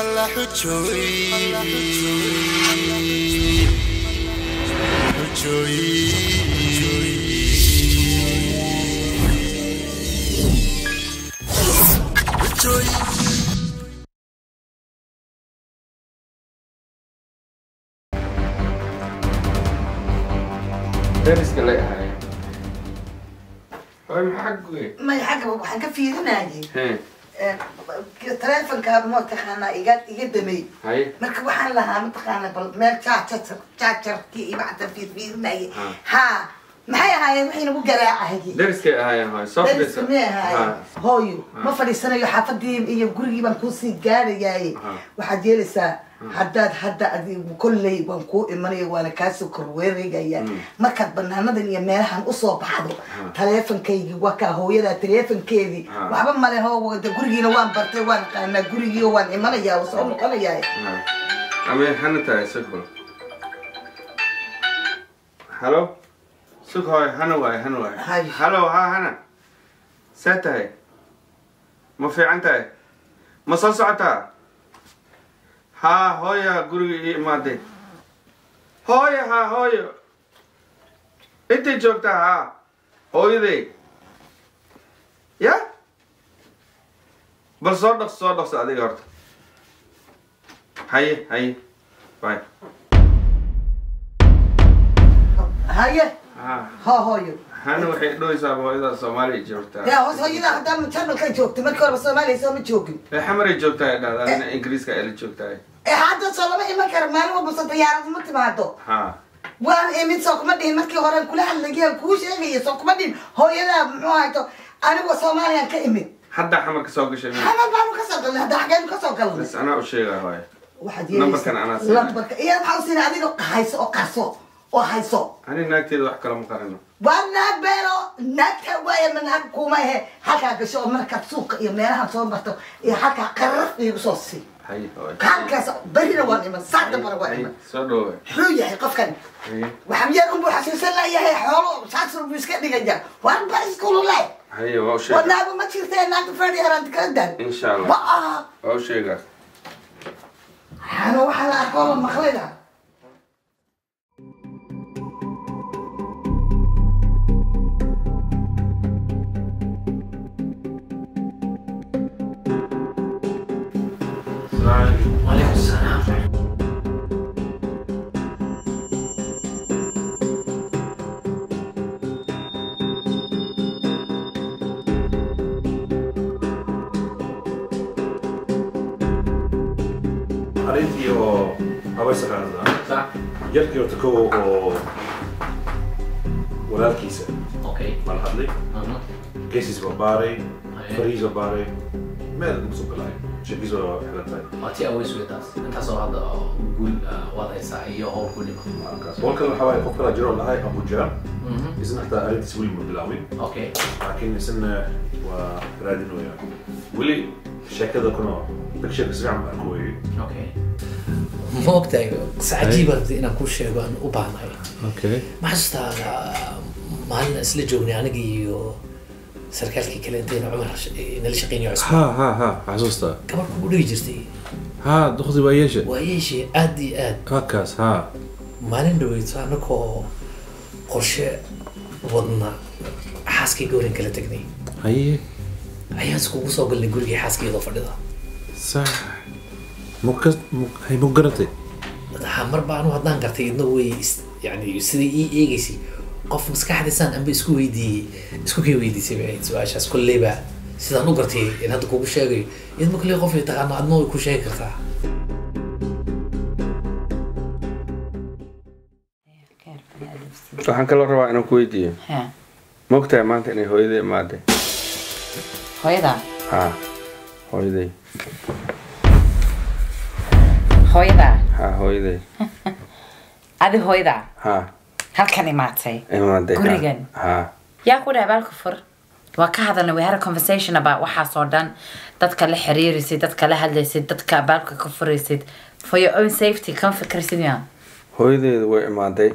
alla xujooy xujooy dariska la hooy maxaa waxaan ka fiirinayay he taleefonka mataqaanaa iga iga haye marka waxaan lahaa mataqaanaa bal meel jaajar jaajarkii iyo bacda Ah. ha. Maxay ahaayeen waxay nagu garaacayay dariskay ahaayeen soo ahaayeen. Hooyo. Ma fadhiisanayo xaafadii iyo gurigii baan kuusii gaadhayaay Ah. waxaad yeelaysaa haddaad hadda adigu kolley waan kuu imanaya waana kaasoo korweerigaya Mm. markaad banaanadan iyo meelahan u soo baxdo taleefonkaygii waa kaa hooyadaa taleefonkeedii waxba male de gurigiina waan bartay waan qaanaa gurigii waan imanayaa waa soo noqonayaa. Halo? Sug hooy hana waay hana waay Hay. halo ha hana. See tahay? Ma fiican tahay? Ma soo socotaa haa hooya guriga ii imaaday hooyo haa hooyo intay joogtaa haa hooyaday ya? Bal soo dhaqso soo dhaqso adiga horta haye haye. Bye. Haye. Ha. Ho hooyo hana waxay dhowaysaa hooyada soomaaliya joogtaa yaa hoos hooyadaa haddaa mujanalka joogtay markii horeba soomaaliya soo ma joogin xamaray joogtaa dhahdaa ingiriiska ay la joogtaa ee hadda soo lama iman kara maalin walba soo diyaarad ma timaado waan imid soo kuma dhihin. Markii hore kula hadlayaan kuu sheegaya soo kuma dhihin. Hooyadaa muxuu hayto anigu soomaaliyaan ka imid. Hadda xamarka soo gashay ma. Xamar baanu ka soo galnay hadda xageenu ka soo galnay. Bas anaa u sheegaa hooya waxaad Numberkan anaa yeelaysaa siinaya. lambarka iyo maxaa u siinay adiga hayso oo qarso oo hayso. Ani naagteeda wax kale ma qarino. Waa naag beelo naagta waaya ma naag kuma ahe. Halkaa gasho oo markaad suuqa iyo meelahan soo marto iyo halkaa qaraf iigu soo sii halkaas berina waan iman saacda bara haye iman muxuu yahay qofkan haye waxaan yar unbuu xasuusan layahay xoolo saas buu iska dhigaya waan ba iskulule haye waa u waa sheegaa naagu ma jirtee naagta fadhi haraanta kala allah ma aha waa xano waxaa la arkoo la وعليكم السلام arrintii oo habaysa qaadada صح yarkii horta kow oo walaalkiisa اوكي baa la hadlay اها geesiis baa baaray Aye. fariis baa baaray meel lagu soo galay شبيزو حلتاي واتي أول شوي تاس أنت صار هذا وقول وضع ساعية أو كل ما والكل الحواي فكرة جرو لهاي أبو جرا إذا حتى أنت تسوي المبلاوي أوكي لكن سنة ورادين ويا ولي شكل كنا بكشة بسرعة أكوي أوكي ما أقتنع سعجيب إن أكون شيء بان أبان هاي أوكي ما حسيت مالنا سلجوني أنا جيو sarkaalkii kale intayna cumar eh, nala shaqeynay cusmaan ha ha ha xasuusta gabar kugu dhigi jirtay. Ha dokdi waa yeeshe. Waa yeeshe aada iyo aad. Wakaas ha. Maalin dhaweyto anakoo qorshe wadna xaaskii gawrin kala tegnay haye. Ayaan iskugu soo galnay gurigii xaaskeedoo fadhida. Sax muka hay mu garatay. Mar baa haddaan gartay idna way yani siday ii eegaysay qof maskaxdiisaan anba isku weydiiyey isku kii weydiisay bay ahayd su'aashaas. Kolleyba sidaan u gartay in hadda kugu sheegayo idma kolley qof ay taqaano adna way ku sheegi kartaa. Waxaan kaloo rabaa inaan ku weydiiyo. ها ma ogtahay maanta inay hooyaday imaaday hooyada? Ha hooyaday hooyada? Ha hooyaday adi hooyada? Ha halkan imaatay. Gurigan? yaa ku dhahay baalka fur waa ka hadalnay we had a conversation about waxaas oo dhan dadka la xiriirisid dadka la hadlaysid dadka baalka ka furaysid for your own safety kan fikirsid yaa hooyadeedu way imaaday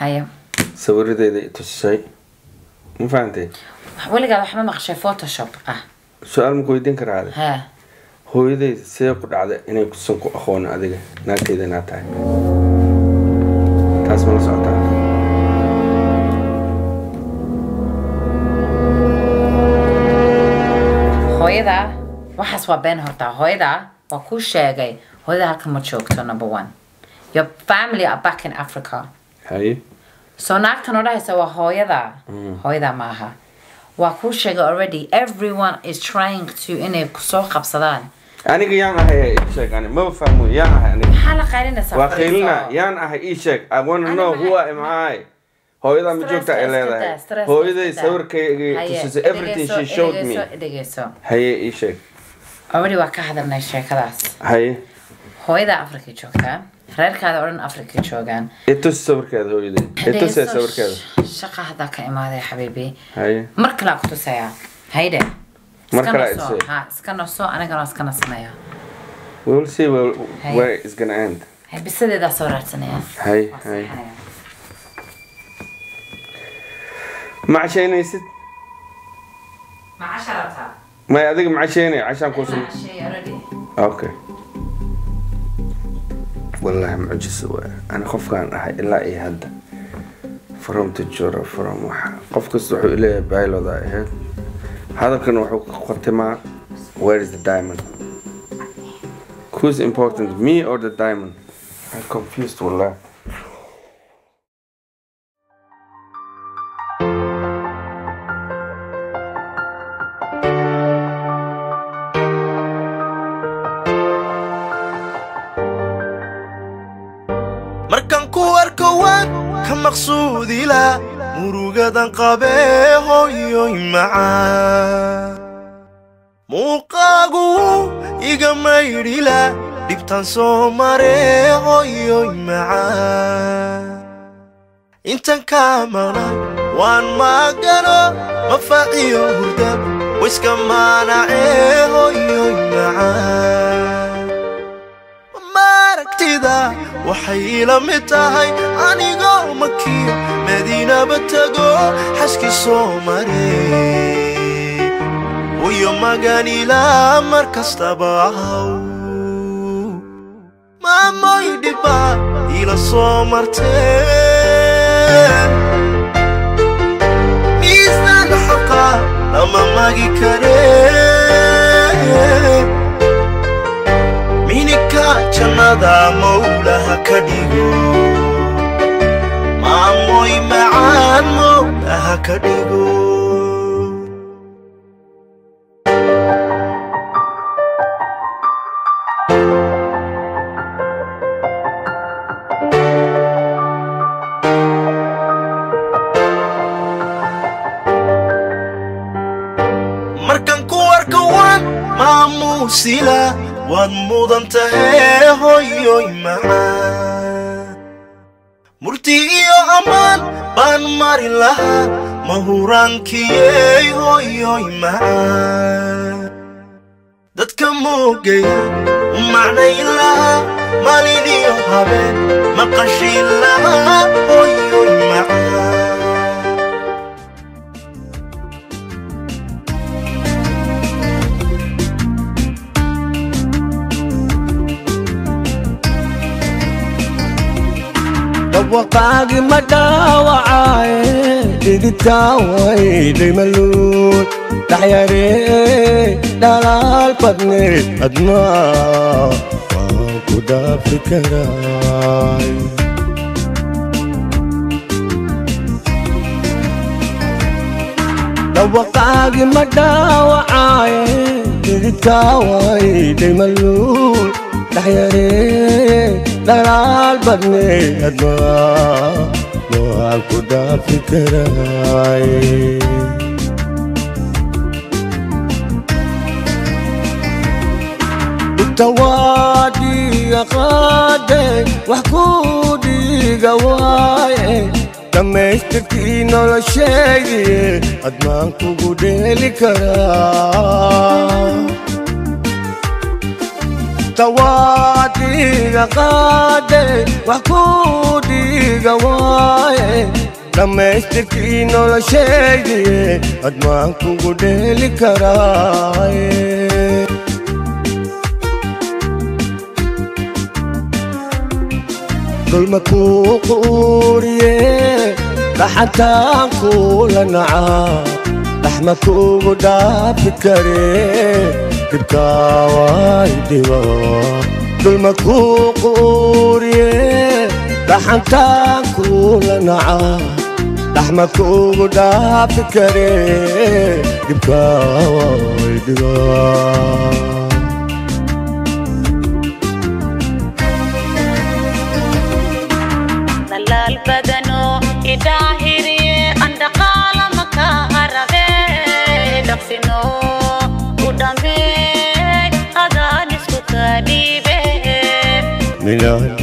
haya sawiradeeda i tusisay ma fahantay weligaa waxma maqshay photoshop. ah su'aal ma ku weydiin karaa ade hooyaday see ku dhacda inay kusan ku aqoono adiga naagteeda inaad tahay taas ma la socotaa hooyada waxaas waa been horta hooyada waa kuu sheegay hooyada halkan ma joogto number one. Your family are back in africa. Haye so naagtan odhahaysa waa hooyada hooyada maaha waa kuu sheegay already everyone is trying to inay ku soo qabsadaan aniga yaan ahay ii sheeg. Ani maba fahmo yaan ahay aniga. Maxaa la qaylinaysaa waa qiilina yaan ahay ii sheeg. I wanna know who am I hooyadaa ma joogta ay leedahay. hooyaday sawirkayga tusisay everything she showed me. haye ii sheeg. Already waa ka hadalnay sheekadaas. Haye. Hooyada afrika joogtaa reerkaada oo dhan afrika joogaan. Itus sawirkeeda hooyaday itusee sawirkeeda. sh- shaqa haddaa ka imaaday xabiibi haye. Mar kale aan ku tusayaa hayde Mar Iska naso anigana iska nasanaya we'll see Haye. where it's gonna end. Bisadeedaa soo raadsanaya haye seexanaya. ma cashaynaysid may adiga ma cashaynay cashaan kuu sum Cashay already. okay. Wallahi mucjiso waa ana qofkaan ahay ilaa iyo hadda. From tijura from waxa. Qof kasta wuxuu ileeyahay bailoda ahayd hadalkan wuxuu ka qotimaa where is the diamond? Who's important me or the diamond? I'm confused wallahi murugadan qabee hooyoy macaan muuqaagu iga maydhila dhibtaan soo maree hooyoy macaan intan kaa maqnay waan maagano mafaaciyo hurdab waiska maanacee hooyoy macaan maaragtida waxay ila mid tahay anigoo xaskii soo marey wayo maganila mar kastaba ahaw maamoy dhibba ila soo martee miisaan xaqa lama magi karee minika jannada mawlaha ka dhigo macaan mawlaha ka dhigo markan ku arka waan maamuusila waad mudan tahay hoyoy macaan murti iyo ammaan baan mari lahaa mahuraankiyey hoyoy macaan dadka moogaya u macnayn lahaa maalin iyo habeen maqashin lahaa hoyoy macaan وقاق مدى وعاي دي دملول تحيا ري دلال بدني أدنى. وقدا فكراي لو وقاق مدى وعاي دي دملول تحيا ري دلال بدني أدوار دوال كدا فكراي توادي يا خادي وحكودي قواي. تمشتكي نولا شيء أدمانكو قدي لكراي توادي دقيقة قادة وحكو دقيقة واي لما يستكين ولا شيء دي قد ما كنكو ديلي كراي كل ما لحتى كل نعام لحمة كودا بكري دول ما كوكوري لحن تاكل نعاه لحم كوكو دا فكري جبكا ويدرا دلال بدني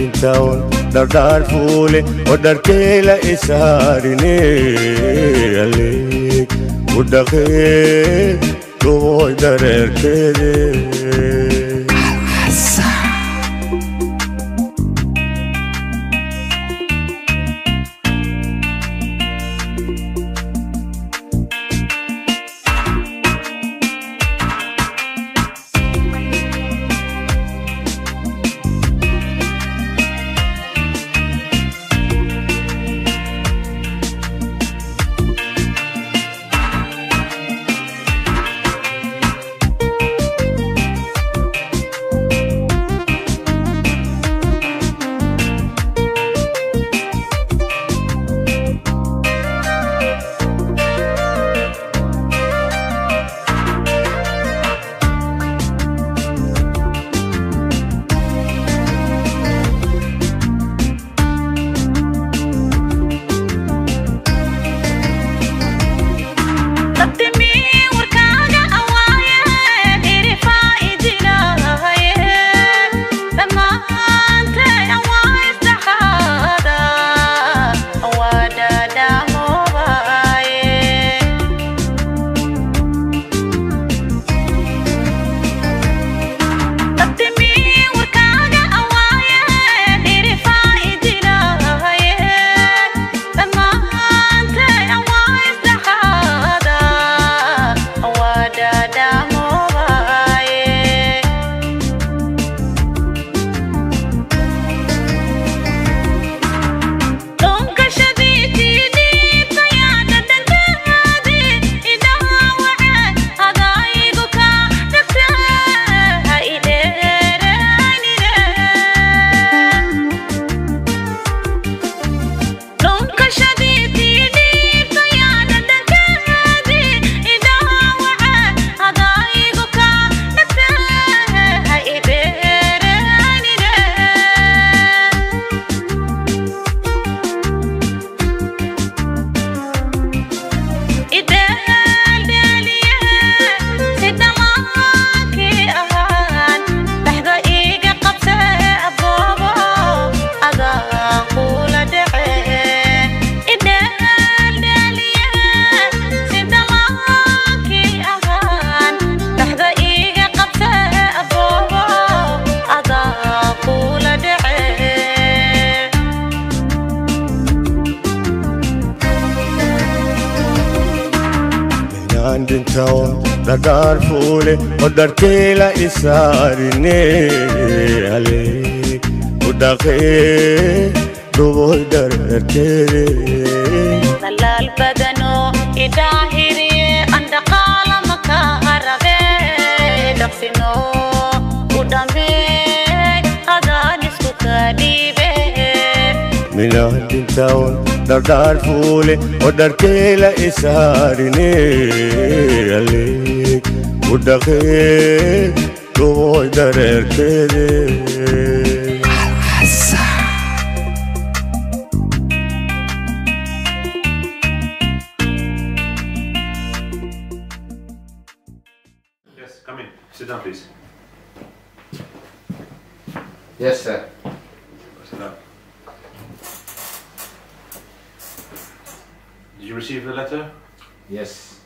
minaadintawan dhardhaar fuule oo dharkeela isaarine aleeg u dhaqee dhuboy dareerkeede dharkeela isaarine aleeg u dhaqee dhuboy dareerkeede dalaal badano idaahiriye andhaqaala makaa rabe dhaqsino u dhameey adaan isku kadhiibe minaandintawan dhardhaar fuule oo dharkeela isaarine aleeg u dhaqee dhuboy dareerkeede Yes, come in. Sit down, please. Yes, sir. Sit down. Did you receive the letter? Yes.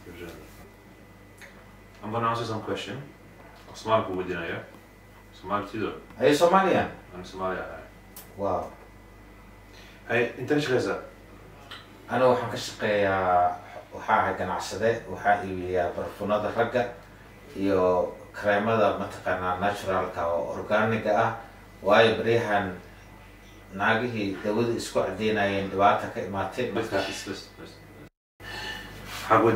I'm gonna answer some question. soomaal ku wajinaya somaal sidoo haye soomaaliya an soomaaliya ahay eh. wow. Haye intaad shaqeysaa anigu waxaan ka shaqeeyaa waxaa ahay ganacsade waxaa iibiyaa barfunada ragga iyo kareemada mataqaanaa naturalka oo organiga ah waayo baryahan naagihii dawada isku cadeynayeen dhibaata ka imaatay marka waxaa ku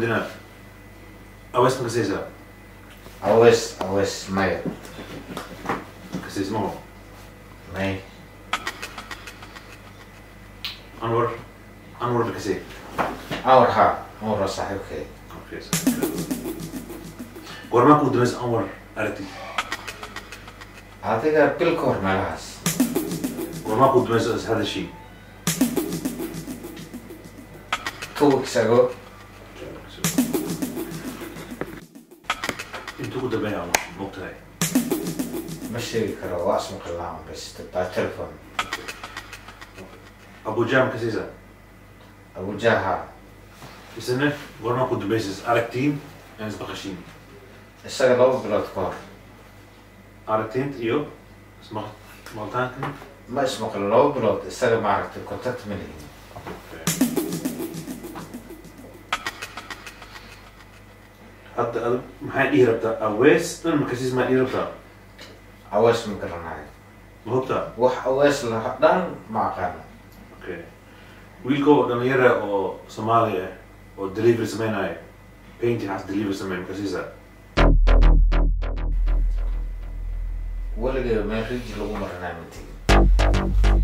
always, always smile. Because it's small. May. Anwar. Anwar Bakassi. Anwar ha. Anwar waa saaxiibkay. Goormaa ku dambaysa Anwar aragtid? Adiga bil ka hor meelahaas. Goormaa ku dambaysa is hadashii? Two weeks ago. انتو كود بيع الله نقطة هاي ma sheegi karo waa ismaqlaan bas by telephone أبو جام كسيسا abujaha السنة ورما كود دمس أرتين أنس بخشين isaga laba bilood ka hor أرتين إيو اسمه مالتان كن ma ismaqlo laba bilood isaga maaragtay contact ma lihin adu maxay dhihi rabtaa awees dhan makasiis maa dhihi rabtaa awees ma garanayo ma hubtaa wax awees laha dhan ma aqaano. Okay wiilkoo dhalinyara oo soomaali ah oo delivery sameynaayo painting has delivery sameyn makasiisa weligeeda meel riji lagu maranayo ma tegin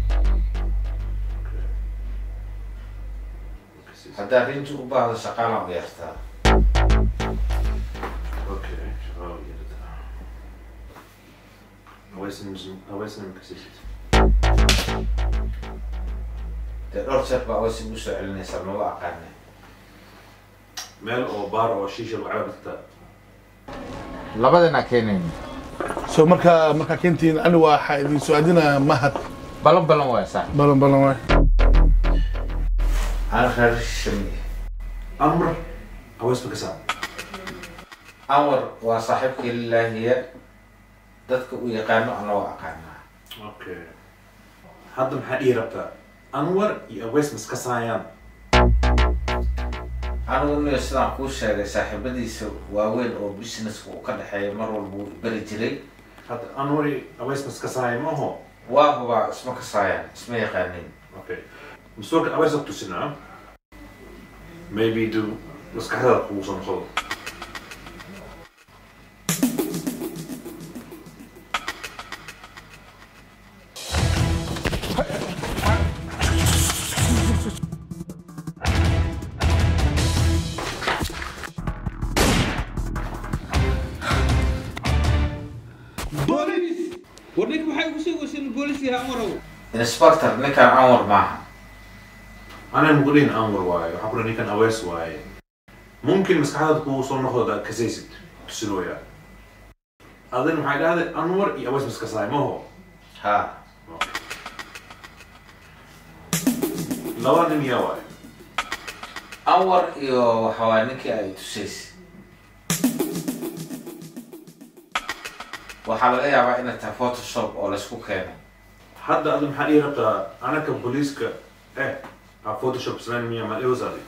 haddaa rinji u baahdo shaqaalaan u yartaa aweesna makasiisid dee dhowr jeer baa awees igu soo celinaysaa maba aqaane meel oo baar oo shiisha lagu cabi kartaa labadana keenayn so marka markaa keentiin ani waxaa idin soo adinaya mahad. Balan balan waay saa balan balan waay amr awees makasaa anwar waa saaxiibkii lilaahiya dadka u yaqaano ana waa aqaanaa. Okay hadda maxaa dhihi rabtaa anwar iyo awees maska saayaan. Anigu niyo sidaan kuu sheegay saaxiibadiisa waaweyn oo businesska uu ka dhexeeya mar walba uu beri jiray. Hadda anwar iyo awees maska saaya ma aho waa hubaa isma kasaayaan isma yaqaanin okay masuulka awees ku tusinaa? Maybe du maskaxdaada kugu soo noqdo inspector ninkan anwar maaha. Anaa muqdin anwar waaye waxaa kule ninkan awees waaye. Mumkin maskaxdaada kugu soo noqdooda kasaysid tusinooya adin maxay dhahday anwar iyo awees maskasaay maho ha. Laba nin yaa waaye. Anwar iyo waxa waaye ninkii ay tusaysay waxaa laga yaabaa inay tahay photoshop oo laysku keenay hadda ada maxaa ii rabtaa anaka booliiska eh a photoshop samayn miya ma iwas adi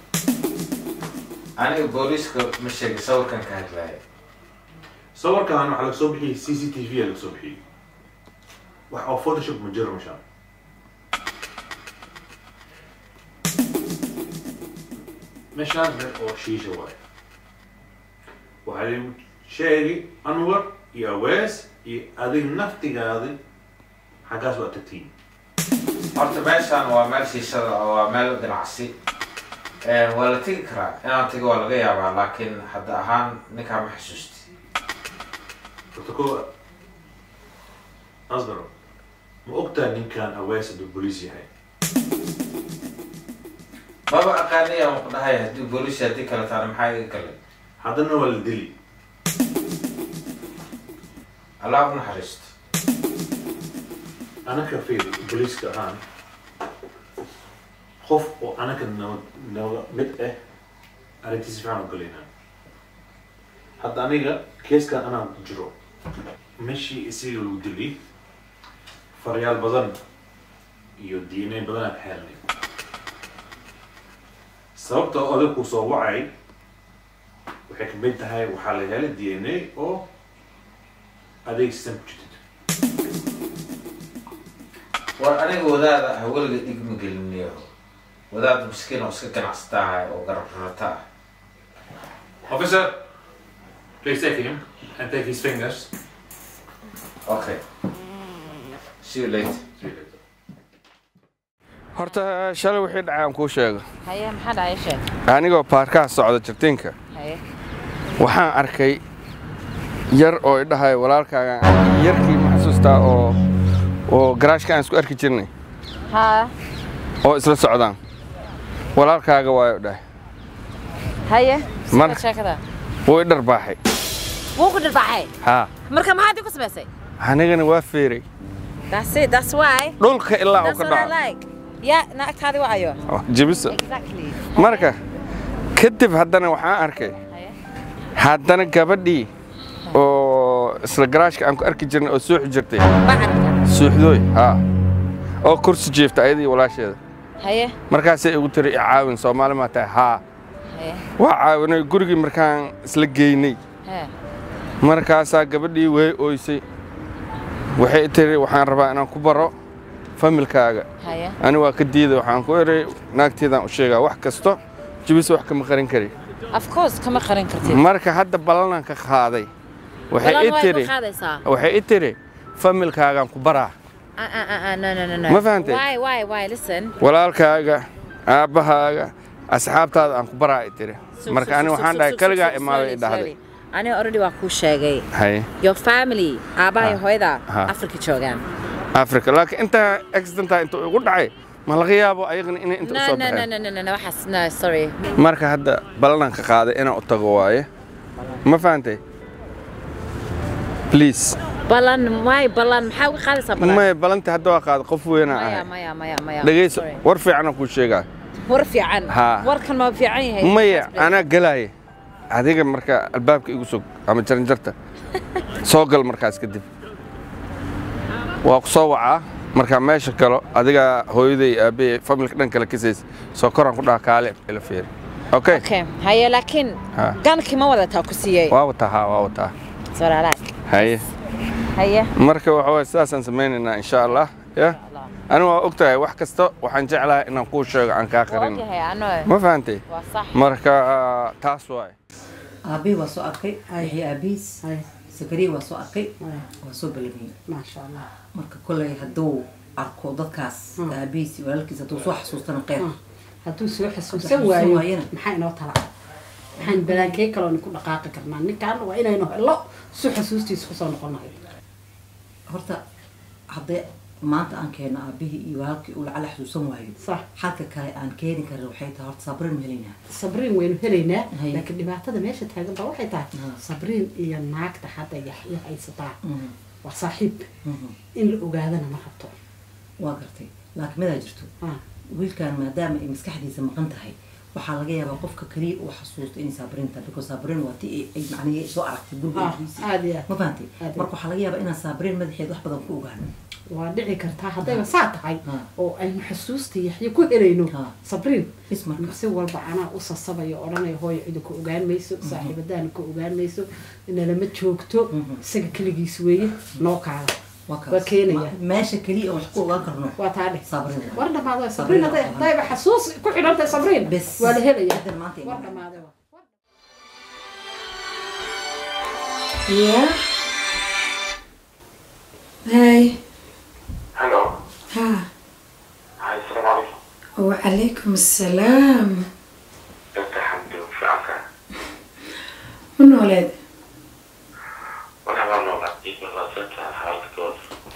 aniga e booliiska ma sheegay sawirkan ka e hadlaaya sawirkan waxaa laga soo bixiyay c c t v a laga soo bixiyay wax oo photoshop ma jiro meshaan meeshaan nin oo shiisha waayo waxaa la sheegay anwar iyo awees iyo adig naftigaadi xaggaas waa tagtiin. Horta meeshaan waa meel shiishada oo waa meel ganacsi. Waa la tegi karaa. Inaan tego waa laga yaabaa laakiin hadda ahaan ninkaa ma xasuusti horta ko asbaro ma ogtaa ninkan awees hadduu booliis yahay? Maba aqaanaya ku dhahay haddii booliis haddii kale taana maxaa iga galay? Haddana waa la deli. Allaha ku naxariisto anaka fiir boliiska ahaan qof oo anaka nabad naba mid ah aragtiisa fiican ogolaynaa hadda aniga keeskan anaan ku jiro meeshii isiga lagu dilay faryaal badan iyo d n a badanaa ka helnay. Sababta oo adag ku soo wacay waxay ka mid tahay waxaa la helay d n a oo adeegsan ku jirta war aniga wadaada ah weliga dhigma geliniyo wadaad miskiin oo iska ganacsatahay oo garab rarata ah. Officer, please take him and take his fingers. okay see you later. Horta shalay wixii dhacay aan kuu sheego. Anigoo baarkaha socda jartiinka haye. Waxaan arkay yar oo idhahay walaalkaaga. Yarkii ma xasuustaa oo oo garaashka aan isku arki jirnay? Oo isla socdaan. Walaalkaaga waayo wuu i dharbaaxay wuu ku dhirbaxay haa marka maxaad ku samaysay anigana waa feeray that's it that's why. Dhulka ilaa uu that's ka dhaco Oh, marka kadib haddana waxaan arkay. Haddana gabadhii oo isla garaashka aan ku arki jirnay oo suuxi jirtay suuxdooy? Haa. Oo kursi jiifta ayadii walaasheeda. Markaasay igu tiri i caawin soomaali maa tahay? Haa. Waa caawinay gurigii markaan isla geynay. Markaasaa gabadhii way ooysay waxay tiri waxaan rabaa inaan ku baro familkaaga. Ani waa ka diiday waxaan ku eray naagteedaan u sheegaa wax kasto jibisa wax kama qarin kari. Marka hadda ballanaan ka qaaday waxay i tiri familkaagaan ku baraa Ah, ah, ah. Ma? Listen. walaalkaaga aabbahaaga asxaabtaada aan ku baraa i tiri marka ani waxaan dhahay kaligaa imaaday i dhahday. Aniga already waa kuu sheegay. Your family, aabbaha iyo hooyada. Afrika joogaan. africa laakiin intaa accidentaa inta igu dhacay ma laga yaabo ayagana inay inta u soo baxeen marka hadda ballanaan ka qaaday inaan u tago waaye ma fahantay please Ballan, why ballan? Maxaa uga qaadaysaa ballan? maya ballantii hadda waa qaaday qof weynaa Maya, ahay maya, maya, maya. Sorry. war fiicanaan kuu sheegaa War fiican. Warkan ma fiican yahay. maya anaa galaaya adiga marka albaabka igu sog ama jaranjarta soo gal markaas kadib waa ku soo wacaa markaa meesha galo adiga hooyaday aabbe familka dhan kale kasays soo koraan ku dhaha kaale ila fiiri okay Okay. Haye, laakiin Ha. gankii ma wadataa ku siiyey. waa wataa waa wataa like. haye Haye. Marka waxa waye sidaasaan samaynaynaa insha allah ya anigu waa og tahay wax kasta waxaan jeclahay inaan kuu sheego aan kaa qarin ma fahantay marka taas waay. Aabbihi waa soo arkay. Yaxya aabihiis sakariya waa soo arkay. Waa soo ballamiyey maasha allah marka kolley hadduu arko dadkaas aabihiis iyo walaalkiis hadduu soo xasuustana qeyr hadduu soo xasuusan waayo maxaa inoo tala? Maxaan balaankee kaloona ku dhaqaaqi karnaa? Ninkaan waa inaynu helo su xasuustiisa ku soo noqonayo horta haddee maanta aan keeno aabihii iyo walaalkii uu lacala xasuusan waayo halka kale aan keeni karin waxay tahay horta sabriin ma helaynaa sabriin waynu helaynaa laakiin dhibaatada meesha taagan baa waxay tahay sabriin iyo naagta hadda yaxya haysataa waa saaxiib. In la ogaadana ma rabto. Waa gartay. Laakiin midaa jirto. Wiilkan maadaama ay maskaxdiisa maqan tahay waxaa laga yaabaa qofka keliya uu xasuusto inay sabriin tahay because sabriin waa ti ay macnihii soo aragtay Ah, aad. ma fahantay marka waxaa laga yaabaa inaan sabriin madaxeed wax badan ku ogaano waa dhici kartaa haddayba saa tahay oo aynu xusuusta yaxya ku helayno sabriin si walba anaa u sasabayo odhanaya hooyo cidi ku ogaan mayso saaxiibadaana ku ogaan mayso nalama joogto. Isaga keligiis weeye noo kaada meesha keliya wax ku ogaan karno waa taadhe war dhamaado sabriin hadday dayba xasuus ku xidhantay sabriin waa la helaya war dhamaade Yeah. Hey. Hello. Ha. Hi, salam alaikum. Wa alaikum salam. Inta hamdu, fi'aka. Mun walaad?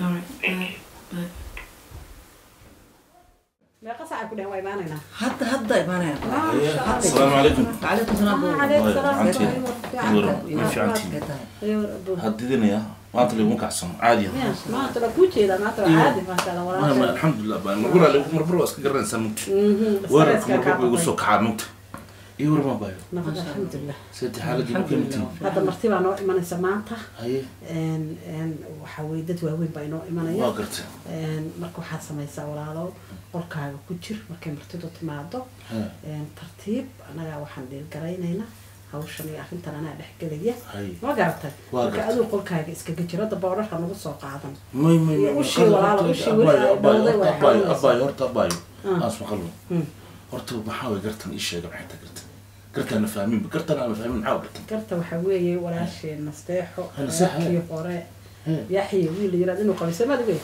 All right. Thank Bye. you. Bye. حتى هدا يبان السلام عليكم. عليكم السلام. عليكم طيب، السلام. هدينا يا ما أنت اللي مكعصم عادي. ما أنت لكوتشي لا ما أنت عادي ما شاء الله الحمد لله. بقى مرقولة مرقولة أسكت قرن سنوت ورك مرقولة يقول سكعة نوت mugta weerarka stresska marmar bay igu kaa soo kacaa mugta iyo warma bayo nabad alxamdulilah saddex xaaladii ma kamitiin hadda marti baa noo imanaysa maanta haye Een, een, waxaa weye dad waaweyn baa inoo imanaya waa marka waxaad samaysaa walaalo qolkaaga ku jir markay martidu timaado tartiib anagaa waxaan dhiirgaraynayna hawshan iyo arrintan anaa dhexgelaya ma garatay marka aduu qolkaaga iskaga jiro hadda boodharka nagu soo qaadan may may Iyo may ushii walaalo ushii weli ay dhowday horta. Horta maxaa way gartan ii sheega maxay ta gartan? Gartaan na fahmin na fahmin maxaa gartan? Garta waxaa weeye walaasheen nasteexo he. hore. Yaxya wiil la yiraahdo inuu wey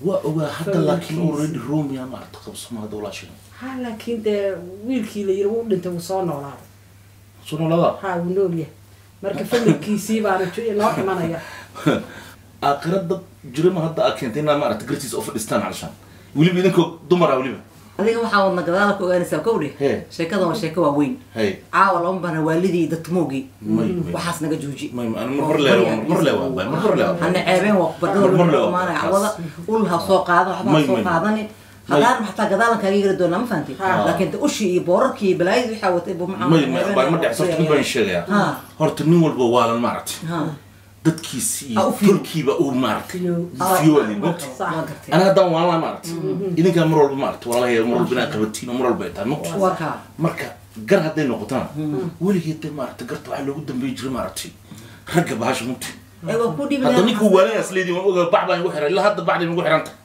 waa ogaa hadda laakiin already romia ma arta hadda walaashin ha laakiin dee wiilkii la yiri wuu dhintay wuu soo noolaaday. Soo nooladaa ha wuu nool yahay. Marka familkiisii baana inoo imanaya. Aakhira dad jirama hadda aa keentay inaa maarata gartiisa u fadhistaan calashaan weliba idinkoo dumara weliba adiga waxaa wadna gadaala ku ogaanaysaa kowdhe He. sheekadan waa sheeko waaweyn caawa lama bana waalidii may. waxaas naga jooji. Hana ceebeen waa kubadhamaanaya cawada. ul ha soo qaado waxba soo qaadani hadaan xataa gadaalan kaaga yiri doonaa ma fahanti? Ha. laakiin de ushii iyo boorarkii iyo balaayadii waxaa watay bu may may. Bay ma dhexso tin baan sheegayaa Ha. horta nin walba waalan maaragtay Ha. dadkiisi Ha, iyo u fiyo. tolkiiba uu Waa gartay. ana haddaan waalan maaragtay idinkaa mar walba maaragtay walaalahay mar walba inaa qabatiin oo mar walba ay tahay waa marka gar hadday noqotana weligeed de maaragtay garta waxaa loogu dambeey jiray maaragtay ragga bahasha waa dhibi hadda ninkuu waalayaas leedii waan ogaa baan igu xiray ilaa hadda bacday igu xiran tahay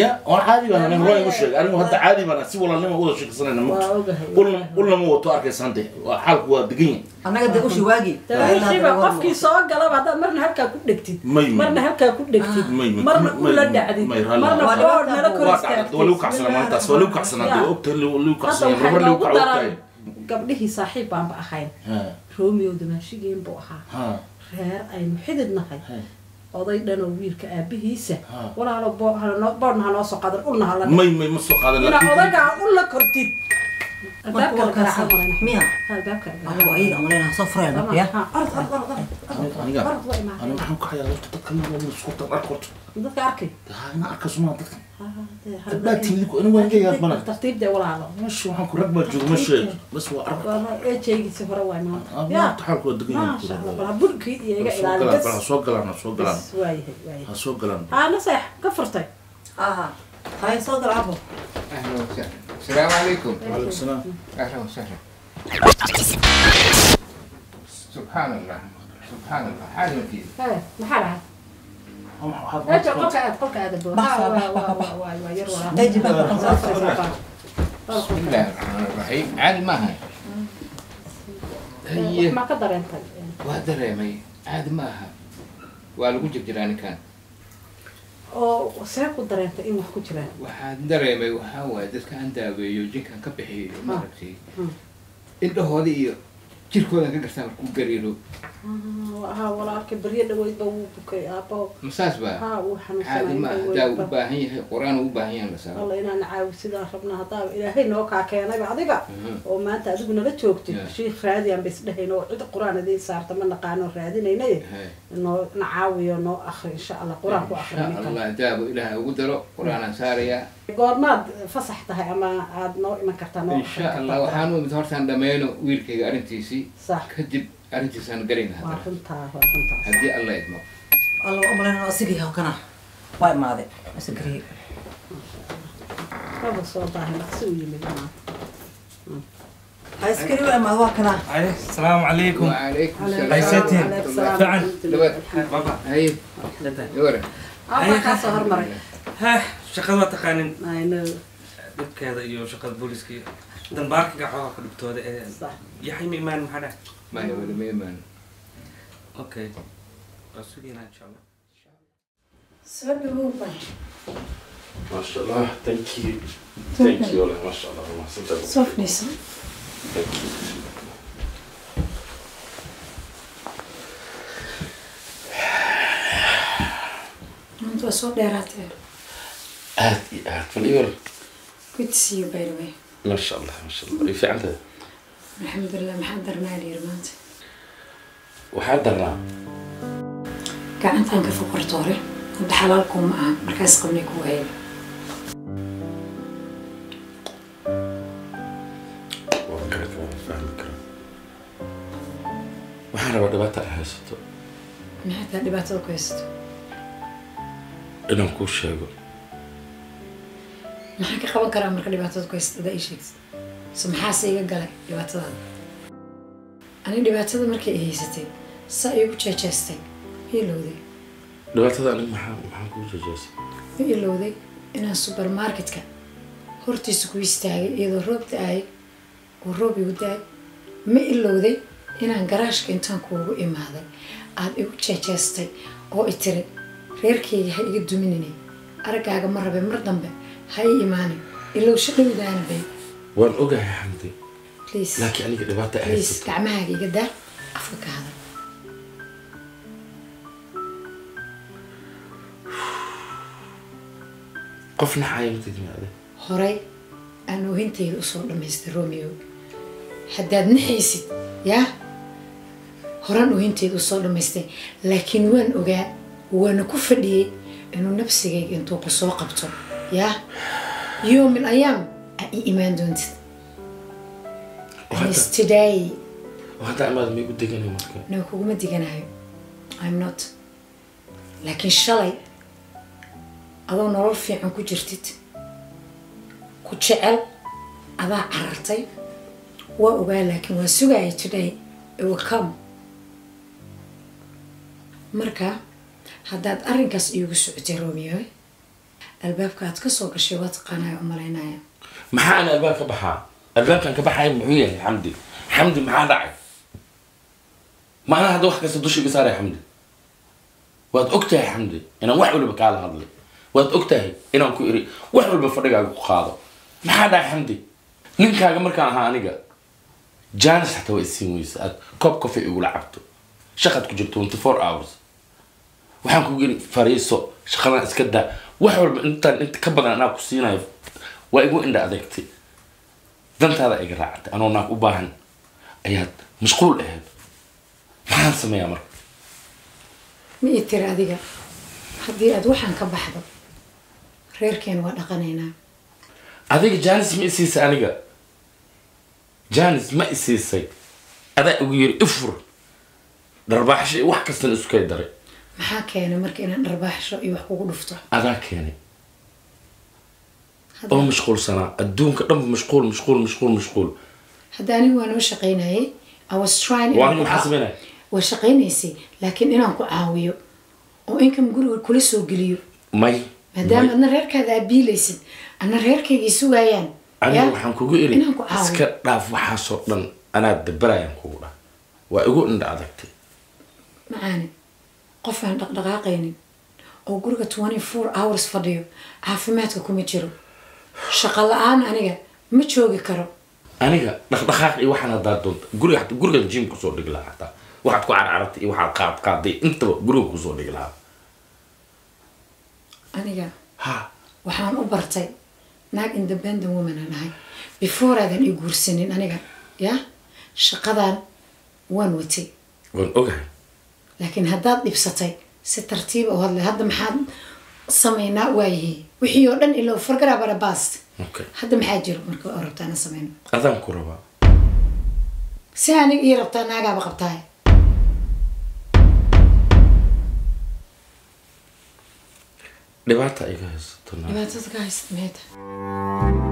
ya waa caadi baan aniga hore igu sheegay. Anigu hadda caadi baan si walaalnimo wada sheekaysanayna waa mugta ogahay ulna ulna ma wato arkaysaan de waa xaalku waa degan yahay. Annaga de ushii waagi wixiiba qofkii soo galaba haddaad marna halkaa ku dhegtid. Marna halkaa ku dhegtid. May may marna ula dhacdid. marna boor nala kor waa dhacday waa lagu kacsanaa maalintaas waa lagu kacsanaa de ogta lagu kacsanaa waxay lagu daran ogtahay gabdhihii saaxiib baanba ahayn. Ha. Romeo damaashigeen buu ahaa. Ha. Reer aynu xidid nahay. Oday dhanoo wiilka aabihiisa. Ha. walaalo boodna ha noo soo qadan ulna hala may may ma soo qaadan ina laakiin odagaa ulla kortid الباب كان عمر أنا حميها الباب كان أنا وايد أمر أنا صفر يا بابا يا ارض ارض ارض ارض ارض واي ما أنا waxaan ku hayaa dadka dadka ma wada suuqta arkort dadka arkay haa arkas ma dadka haa tiimid ku ana waan jeeyaa bana tartiib de walaalo mashi waxaan ku ragba joogo mashi bas waa arag ee jeegisi hore waa maanta ya taxal ku dadka ma sha Allah burki iyaga ilaalin bas soo galaan soo galaan waay waay ha soo galaan ha nasax ka furtay aha هاي صدر عفو أهلا وسهلا السلام عليكم. وعليكم السلام. أهلا وسهلا. سبحان الله. سبحان الله. حاجة كده إيه محلها قلت قلت هذا الدور بسم الله الرحمن الرحيم. عاد ما هي أيه. ما قدر أنت وهدر يا مي. عاد ما ها جيراني كان. Oo see ku dareentay in wax ku jiraan waxaan dareemay waxaa waaye dadka aan daaweeyo jinkan ka bixiyo maaragtay Hmm. indhahooda iyo jirkoodan ka gartaa markuu gariiro. Masaas baa? Ha wuu caadi ma aha daa u baahan yahay qur'aan u baahan yahay la saaro. Alla inaan caawi sidaan rabna haddaaba ilaahay noo kaa keenayba adiga oo maanta adigu nala joogtid Yeah. shiikh raadiyaan ba isdhahayn oo cid qur'aan idiin saarta ma naqaano raadinaynay Hey. noo na caawiyo noo akri insha allah qur'aan ku akri insha ninkan. Allah daabo ilaah ugu daro qur'aanaan saarayaa goormaad fasax tahay ama aad noo iman kartaa noo insha allah waxaan u imid hortaan dhammayno wiilkayga arrintiisii sax kadib arrintiisaan galayna waa haddana runtaa waa runtaa haddii alla idmo alla waa umaleyna asigii hawkana waa imaaday asigii raba soo baahan dhaqsi u yimid maanta ha iskari waa imaad waa kana السلام عليكم وعليكم السلام هيستين Waalaikum salaam. فعلا نبات بابا هاي يورا Aba kaa soo heh shaqada waa taqaanin. Dhibkeeda iyo shaqada booliiska iyo dambaarka gacoodaka dhibtooda ee eh, yaxay ma imaan maxaa dhac maya wada ma imaan. Okay waa sugaynaa insha allah soo dhawow bay. Maasha allah thank you. Thank you. walahi maasha allah mahadsantahay soo fadhiiso thank you. Runtu waa soo dheeraatee aad iyo aad bal iwar good to see you by the way ما شاء الله ما شاء الله way maxaa darnaa dhiyir maanta waxaa darnaa gacantan ka foqorto hore hadda xalaalkuu ma aha markaas qabnay kuu hayay waan garata waan fahmi karaa waxaan rabaa dhibaata ay haysato maxay tahay dhibaatada ku haysato inaan kuu sheego maxaan ka qaban karaa marka dhibaatada ku ii sheegtid so maxaase iga galay dhibaatadaada aniga dhibaatada markay i haysatay saa iigu jeejeestay ilowday dhibaatada aniga maxaa maxaan kuu jejeesay ma ilowday inaan supermarketka hortiisa ku istaagay iyadoo roob da'ay oo roob igu da'ay ma ilowday inaan garaashka intaan kuugu imaaday aada igu jeejeestay oo i tiri reerkayga ha iga duminine araggaaga ma rabe mar dambe ha ilowsho bay waan ogahay xamdi laakiin aniga dhibaata ay please. Haysato gacmahaaga iga daa afka ka hadal qof naxaya ma tidmaade horay aan oohintayda u soo dhammaystay romeo. Haddaad naxaysid yaa horaan oohintayda u soo dhammaystay laakiin waan ogaa waana ku fadhiyey inuu nafsigayga intuu ku soo qabto yaa yoomin ayaam aa ii imaan doontid today. Hadda amaad ma igu deganay marka no kuguma diganayo i'm not. Laakiin shalay adoo nolol fiican ku jirtid ku jecel adaa carartay waa ogaa laakiin waa sugaya today it will come. Marka haddaad arrinkaas iigu socotay romeo albaabka aad ka soo gashay waa taqaanaya u malaynaya maxaa aan albaab ka baxaa? Albaabkan ka baxaya muxuu yahay xamdi. Xamdi maxaa dhacay? Macnaha hadda wax kasta dusha iga saaraya xamdi. Waad og tahay xamdi inaan wax waliba kaala hadlay. Waad og tahay inaan ku iri wax walba fadhigaaga ku qaado. Maxaa dhacay xamdi? Ninkaaga markaan ahaa aniga jaanis xataa waa isiin weysa aad koob coffee igula cabto shaqaad ku jirto twenty four hours. Waxaan kugu yiri fariiso shaqadan iska daa wax walba intaan inta ka badan anaa ku siinayo waa igu indha adeegtay. Dantaada iga raacatay anoo naag u baahan ayaad mashquul ahayd. Maxaan sameeyaa marka? Ma ii tiri adiga haddii aad waxaan ka baxdo reerkeen waa dhaqanaynaa. Adiga janis ma isiisay aniga? Janis ma isiisay adaa igu yiri ifur dharbaaxsho iyo wax kastan isu kay daray maxaa keenay marka inaan dharbaaxsho iyo wax kugu dhufto? Adaa keenay. Oo mashquulsanaa adduunka dhanba mashquul mashquul mashquul mashquul. Hadda anigu waa noo shaqaynayay. Waa shaqaynaysay laakiin inaan ku caawiyo oo income guriga kula soo geliyo. May. Maadaama adna reerkaada aabiilaysid adna reerkaygii sugaayaan aniga yaa? waxaan kugu iska dhaaf waxaasoo dhan anaa dabarayaan kugu dhah waa igu indha adagtay. Macaane qof aan dhaqdhaqaaqaynin oo guriga twenty four hours fadhiyo caafimaadka kuma jiro. Shaqo la'aan aniga ma joogi karo. Aniga dhaqdhaqaaq iyo waxaan haddaa doonta guriga xataa gurigan jim ku soo dhigi lahaa xataa waxaad ku carcartay iyo waxaad qaad qaaday intaba guriga ku soo dhigi lahaa. Aniga ha. waxaan u bartay naag independent woman aan ahay. Before aadan i guursanin aniga ya? Shaqadan waan watay. Waan ogahay laakiin haddaad dhibsatay si tartiiba u hadlay. Hadda maxaad samaynaa waayahay wixii oo dhan ilo forgarabara bast okay hadda maxaa jiro marka oo rabtaa inaan samayno? Adaan ku rabaa. Si aniga ii rabtaa naagaaba qabtaay? Dhibaata iga haysato dhibaatada ka haysat maxay tahay